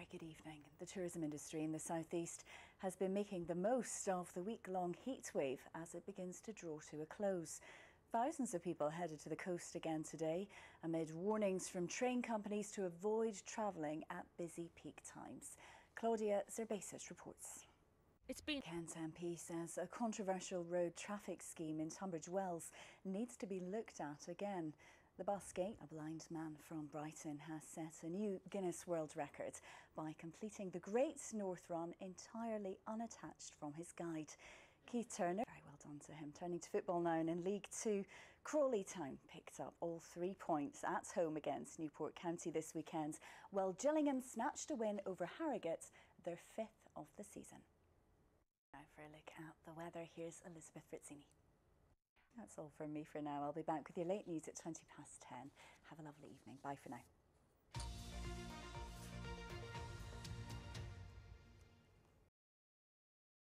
very good evening. The tourism industry in the southeast has been making the most of the week-long heatwave as it begins to draw to a close. Thousands of people headed to the coast again today amid warnings from train companies to avoid travelling at busy peak times. Claudia Zerbasis reports. It's been Kent MP says a controversial road traffic scheme in Tunbridge Wells needs to be looked at again. The busgate, a blind man from Brighton, has set a new Guinness World Record by completing the Great North Run entirely unattached from his guide. Keith Turner, very well done to him. Turning to football now, and in League Two, Crawley Town picked up all three points at home against Newport County this weekend, while Gillingham snatched a win over Harrogate, their fifth of the season. Now for a look at the weather, here's Elizabeth Rizzini. That's all from me for now. I'll be back with your late news at 20 past 10. Have a lovely evening. Bye for now.